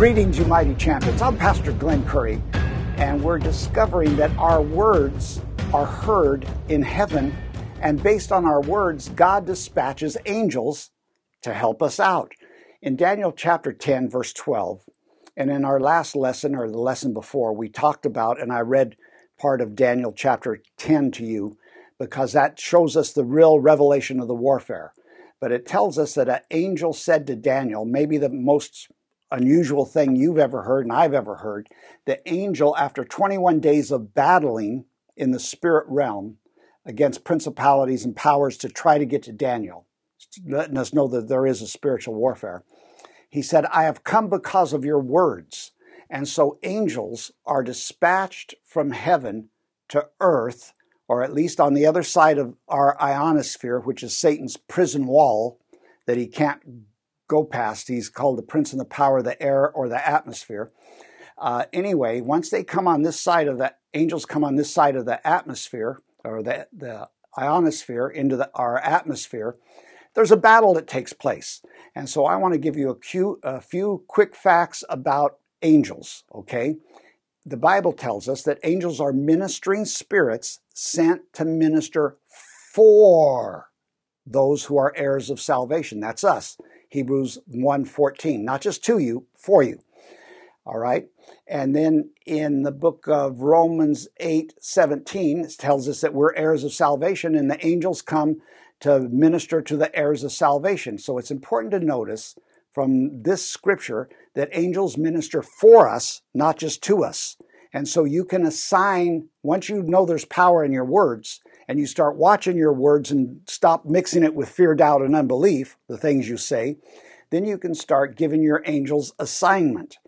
Greetings, you mighty champions. I'm Pastor Glen Curry, and we're discovering that our words are heard in heaven, and based on our words, God dispatches angels to help us out. In Daniel chapter 10, verse 12, and in our last lesson, or the lesson before, we talked about, and I read part of Daniel chapter 10 to you because that shows us the real revelation of the warfare. But it tells us that an angel said to Daniel, maybe the most unusual thing you've ever heard and I've ever heard. The angel, after 21 days of battling in the spirit realm against principalities and powers to try to get to Daniel, letting us know that there is a spiritual warfare, he said, I have come because of your words. And so angels are dispatched from heaven to earth, or at least on the other side of our ionosphere, which is Satan's prison wall that he can't go past. He's called the prince and the power of the air or the atmosphere. Uh, anyway, once they come on this side of the angels come on this side of the atmosphere or the, the ionosphere into the, our atmosphere, there's a battle that takes place. And so I want to give you a a few quick facts about angels, okay? The Bible tells us that angels are ministering spirits sent to minister for those who are heirs of salvation. That's us. Hebrews 1:14, not just to you, for you. All right? And then in the book of Romans 8:17 it tells us that we're heirs of salvation and the angels come to minister to the heirs of salvation. So it's important to notice from this scripture that angels minister for us, not just to us. And so you can assign, once you know there's power in your words, and you start watching your words and stop mixing it with fear, doubt, and unbelief, the things you say, then you can start giving your angels assignment.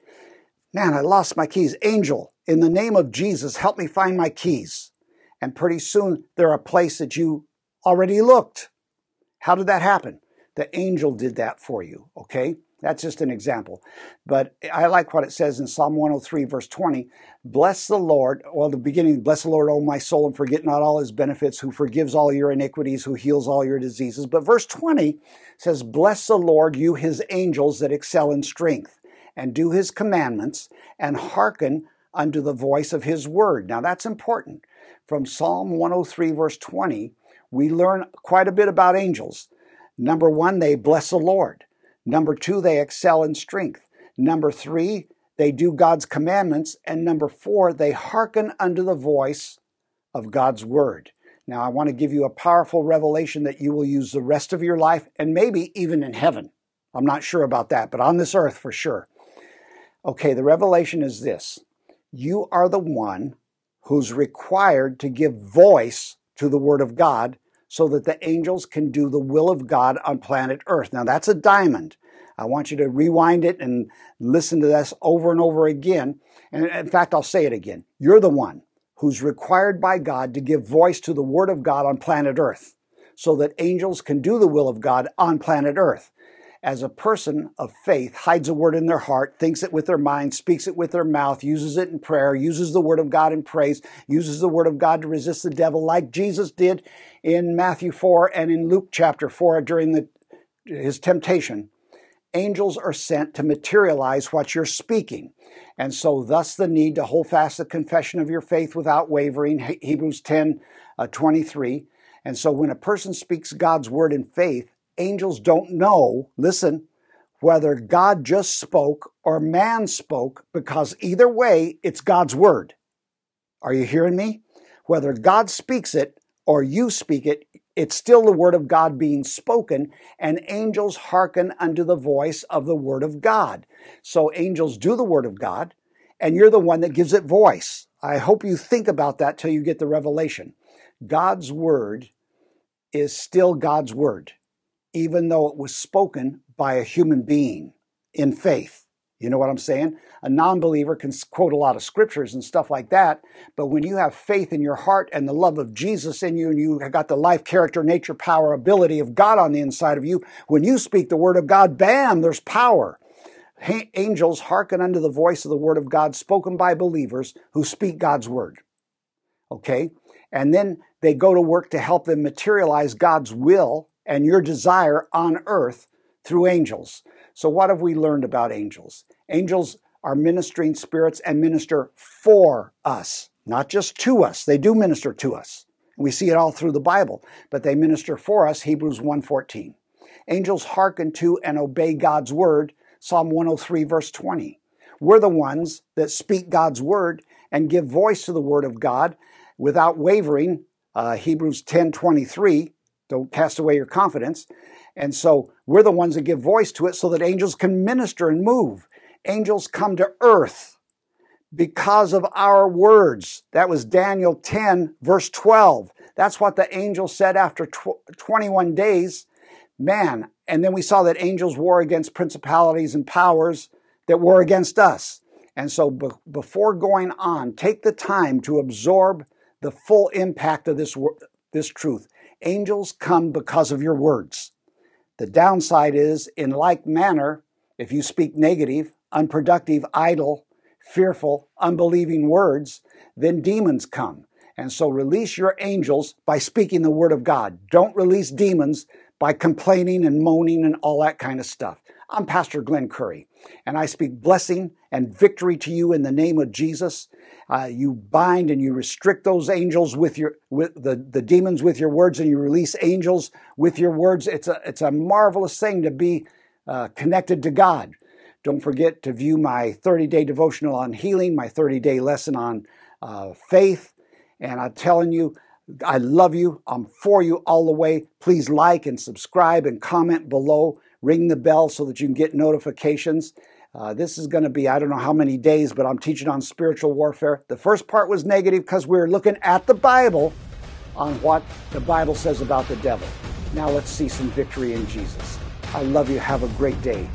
Man, I lost my keys. Angel, in the name of Jesus, help me find my keys. And pretty soon they're a place that you already looked. How did that happen? The angel did that for you, okay? That's just an example. But I like what it says in Psalm 103, verse 20. Bless the Lord, well, the beginning, bless the Lord, O my soul, and forget not all his benefits, who forgives all your iniquities, who heals all your diseases. But verse 20 says, Bless the Lord, you his angels that excel in strength, and do his commandments, and hearken unto the voice of his word. Now that's important. From Psalm 103, verse 20, we learn quite a bit about angels. Number one, they bless the Lord. Number two, they excel in strength. Number three, they do God's commandments. And number four, they hearken unto the voice of God's word. Now, I want to give you a powerful revelation that you will use the rest of your life and maybe even in heaven. I'm not sure about that, but on this earth for sure. Okay, the revelation is this you are the one who's required to give voice to the Word of God so that the angels can do the will of God on planet Earth. Now, that's a diamond. I want you to rewind it and listen to this over and over again. And in fact, I'll say it again. You're the one who's required by God to give voice to the Word of God on planet Earth so that angels can do the will of God on planet Earth as a person of faith hides a word in their heart, thinks it with their mind, speaks it with their mouth, uses it in prayer, uses the word of God in praise, uses the word of God to resist the devil, like Jesus did in Matthew 4 and in Luke chapter 4 during the, his temptation. Angels are sent to materialize what you're speaking. And so, thus, the need to hold fast the confession of your faith without wavering, Hebrews 10 uh, 23. And so, when a person speaks God's word in faith, angels don't know, listen, whether God just spoke or man spoke, because either way, it's God's word. Are you hearing me? Whether God speaks it or you speak it, it's still the word of God being spoken, and angels hearken unto the voice of the word of God. So angels do the word of God, and you're the one that gives it voice. I hope you think about that till you get the revelation. God's word is still God's word even though it was spoken by a human being in faith. You know what I'm saying? A non believer can quote a lot of scriptures and stuff like that, but when you have faith in your heart and the love of Jesus in you, and you have got the life, character, nature, power, ability of God on the inside of you, when you speak the word of God, bam, there's power. Angels hearken unto the voice of the word of God spoken by believers who speak God's word. Okay? And then they go to work to help them materialize God's will and your desire on earth through angels. So, what have we learned about angels? Angels are ministering spirits and minister for us, not just to us. They do minister to us. We see it all through the Bible, but they minister for us, Hebrews 1:14. Angels hearken to and obey God's word, Psalm 103 verse 20. We're the ones that speak God's word and give voice to the word of God without wavering, uh, Hebrews 10:23, don't cast away your confidence. And so we're the ones that give voice to it so that angels can minister and move. Angels come to earth because of our words. That was Daniel 10, verse 12. That's what the angel said after tw- 21 days. Man, and then we saw that angels war against principalities and powers that war against us. And so be- before going on, take the time to absorb the full impact of this, this truth. Angels come because of your words. The downside is, in like manner, if you speak negative, unproductive, idle, fearful, unbelieving words, then demons come. And so release your angels by speaking the word of God. Don't release demons by complaining and moaning and all that kind of stuff. I'm Pastor Glen Curry, and I speak blessing and victory to you in the name of Jesus. Uh, you bind and you restrict those angels with your with the, the demons with your words, and you release angels with your words. It's a it's a marvelous thing to be uh, connected to God. Don't forget to view my 30 day devotional on healing, my 30 day lesson on uh, faith, and I'm telling you. I love you. I'm for you all the way. Please like and subscribe and comment below. Ring the bell so that you can get notifications. Uh, this is going to be, I don't know how many days, but I'm teaching on spiritual warfare. The first part was negative because we are looking at the Bible on what the Bible says about the devil. Now let's see some victory in Jesus. I love you. Have a great day.